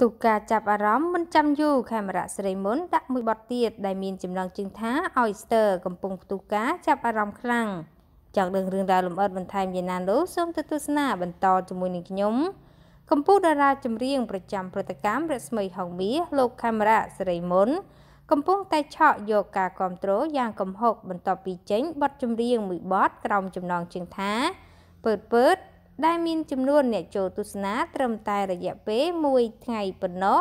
ទូការចាប់អារម្មណ៍មិនចាំយូរខេមរៈសេរីមុនដាក់មួយបទទៀតដែលមានចំណងជើងថា Oyster កំពុងផ្ទុះការចាប់អារម្មណ៍ខ្លាំងចង់ដឹងរឿងរ៉ាវលម្អិតបន្ថែមយ៉ាងណានោះសូមទៅទស្សនាបន្តជាមួយនឹងខ្ញុំកម្ពុជាតារាចម្រៀងប្រចាំព្រឹត្តិកម្មរស្មីហុងមាសលោកខេមរៈសេរីមុនកំពុងតែឆក់យកការគ្រប់គ្រងយ៉ាងកំហុកបន្ទាប់ពីចេញបទចម្រៀងមួយបទក្រោមចំណងជើងថាពើតពើត ដែលមានចំនួនអ្នកចូលទស្សនាត្រឹមតែរយៈពេល1ថ្ងៃប៉ុណ្ណោះ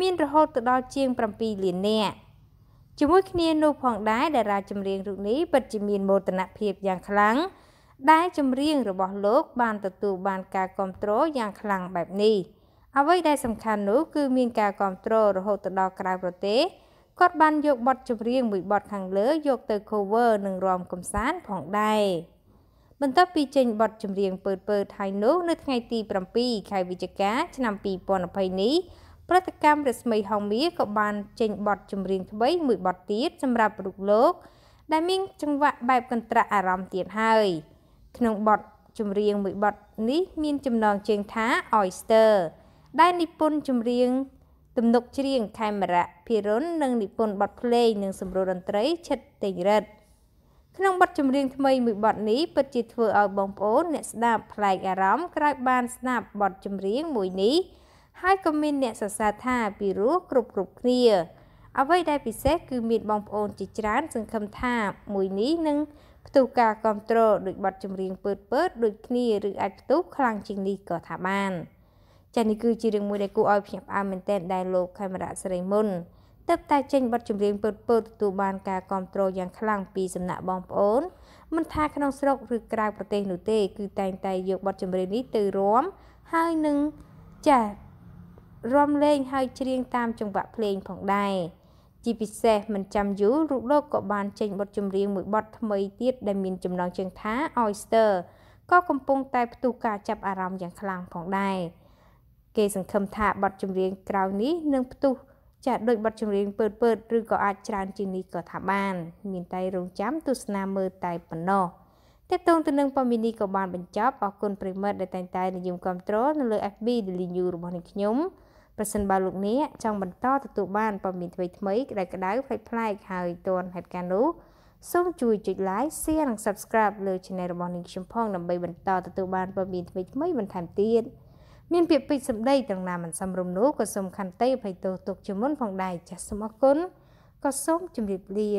មានរហូតទៅដល់ជាង7លាននាក់ជាមួយគ្នានោះផងដែរតារាចម្រៀងរូបនេះពិតជាមានមោទនភាពយ៉ាងខ្លាំងដែលចម្រៀងរបស់លោកបានទទួលបានការគ្រប់គ្រងយ៉ាងខ្លាំងបែបនេះអ្វីដែលសំខាន់នោះគឺមានការគ្រប់គ្រងរហូតទៅដល់ក្រៅប្រទេសគាត់បានយកបទចម្រៀងមួយបទខាងលើយកទៅ cover និងរាំកំសាន្តផងដែរ បន្ទាប់ពីចេញបទចម្រៀងពើពើថៃនោះនៅថ្ងៃទី7ខែវិច្ឆិកាឆ្នាំ2020នេះព្រឹត្តិកម្មរស្មីហងមាក៏បានចេញបទចម្រៀងថ្មីមួយបទទៀតសម្រាប់រូបលោក ដែលមានចង្វាក់បែបកន្ត្រាក់អារម្មណ៍ទៀតហើយ ក្នុងបទចម្រៀងមួយបទនេះមានចំណងជើងថា Oyster ដែលនិពន្ធចម្រៀងទំនុកច្រៀងខេមរៈភិរុននិងនិពន្ធបទភ្លេងនិងសម្រួលតន្ត្រីឈិតតេងរិទ្ធ ក្នុងបទចម្រៀងថ្មីមួយបទនេះពិតជាធ្វើឲ្យបងប្អូនអ្នកស្ដាប់ប្លែកអារម្មណ៍ក្រោយបានស្ដាប់បទចម្រៀងមួយនេះហើយក៏មានអ្នកសរសើរថាពីរោះគ្រប់គ្រប់គ្នាអ្វីដែលពិសេសគឺមានបងប្អូនជាច្រើនសង្ឃឹមថាមួយនេះនឹងផ្ទុះការគ្រប់គ្រងដោយបទចម្រៀងពើតពើតដូចគ្នាឬអាចផ្ទុះខ្លាំងជាងនេះក៏ថាបានចានេះគឺជារឿងមួយដែលគួរឲ្យភ្ញាក់ផ្អើលមែនទែនដែលលោកខេមរៈសេរីមុន ទើបតែចេញបទចម្រៀងពើតពើទទួលបានការគ្រប់គ្រងយ៉ាងខ្លាំងពីសំណាក់បងប្អូនមិនថាក្នុងស្រុកឬក្រៅប្រទេសនោះទេ គឺតែងតែយកបទចម្រៀងនេះទៅរាំហើយនឹងចារាំលេងហើយច្រៀងតាមចង្វាក់ភ្លេងផងដែរជាពិសេសមិនចាំយូររូបលោកក៏បានចេញបទចម្រៀងមួយបទថ្មីទៀតដែលមានចំណងជើងថា Oyster ក៏កំពុងតែផ្ទុះការចាប់អារម្មណ៍យ៉ាងខ្លាំងផងដែរគេសង្ឃឹមថាបទចម្រៀងក្រោយនេះនឹងផ្ទុះ ចាស់ដោយបទចម្រៀងពើតពើតឬក៏អាចច្រើនជាងនេះក៏ថាបាន មានតែរងចាំទស្សនាមើលតែប៉ុណ្ណោះតេតងទៅនឹងព័ត៌មាននេះក៏បានបញ្ចប់អរគុណប្រិមិត្តដែលតែងតែនិយមគ្រប់គ្រងនៅលើ FB Daily News របស់នាងខ្ញុំប្រសិនបើលោកអ្នកចង់បន្តទទួលបានព័ត៌មានថ្មីថ្មីក្តៅក្តៅផ្លែកផ្លែកហើយទាន់ហេតុការណ៍នោះសូមជួយចុច like share និង subscribe លើ Channel របស់នាងខ្ញុំផងដើម្បីបន្តទទួលបានព័ត៌មានថ្មីថ្មីបន្ថែមទៀត។ មានពាក្យពេចន៍សម្ដីទាំងណាមិនសមរម្យនោះក៏សូមខន្តីអភ័យទោសទុកជាមុនផងដែរចាសសូមអរគុណក៏សូមជម្រាបលា